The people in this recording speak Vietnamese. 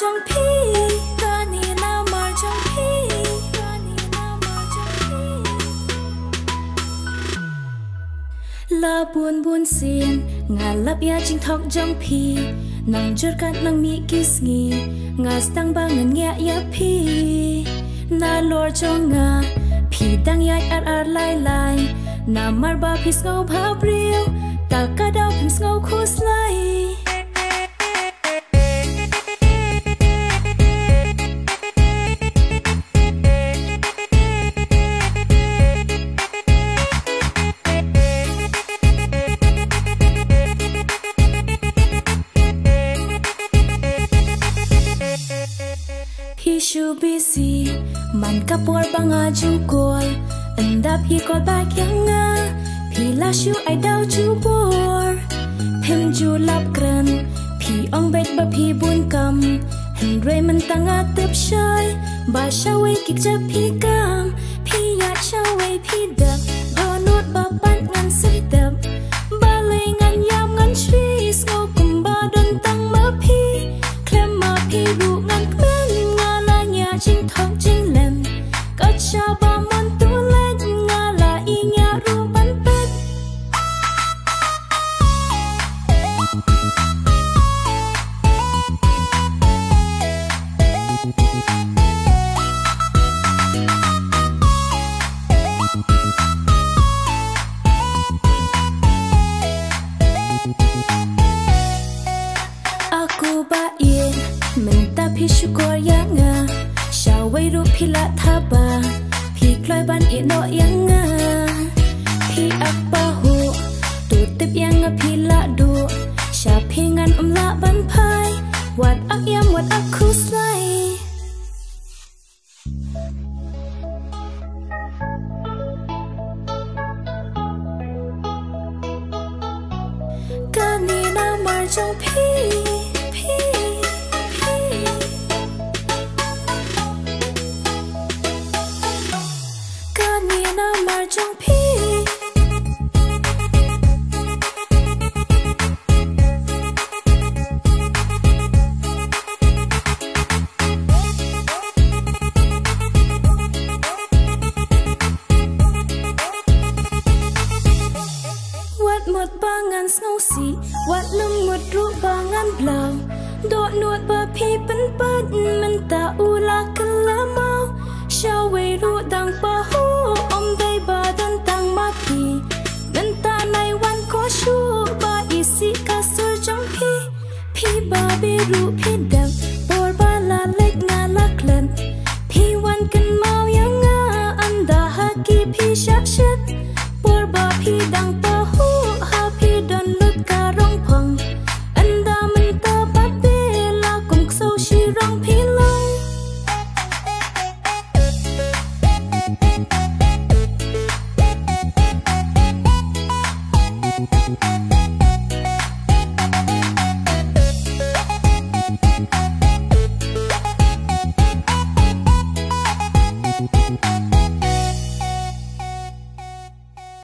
trong pi ta ni na mar trong pi ta ni na mar trong pi la buồn buồn xin ngà lấp ya chinh thọc jong pi nang jor kat nang mi kis ngi nga stang ba ngan ya ya pi na lor trong nga pi dang ya ar ar lai lai. Na mar ba pis ngau ba priu shu bisi man kapor banga ju kol anda phi kol ba kyanga phi la shu ai dau ju bor phem ju lap kran. Phi ong bet ba phi bun kam. Hen re man tanga tep shai. Ba shawe kik ja phi kam. Phi ya shawe phi dap do not ba pan ngan sai dap. Ba le ngan yam ngan shri. Sko kum ba don tang ma phi klem ma phi ru ngan kme chính thong chính lần có cha ba món tu lên nga là y nhà ru bắn bết. Aku ba yên mình ta phi syukur yang nga. Sao quay ru phi la tha ba phi kloi ban i no yang nga phi apa hu tu tip yang nga phi la du sha phi ngan um la ban phai wat ak yam wat ak khu sai Kanina mar trong phi phi si Wat lưng một ru ba ngàn blau do nuot ba pi bấn pat Mình ta u la cần la mau sha we ru dang pa hu Om dai ba dan tang ma pi Mình ta nai wan ko shu Ba isi ka sur jong pi Pi ba be ru pi đằng por ba la lek na lạc lần. Thank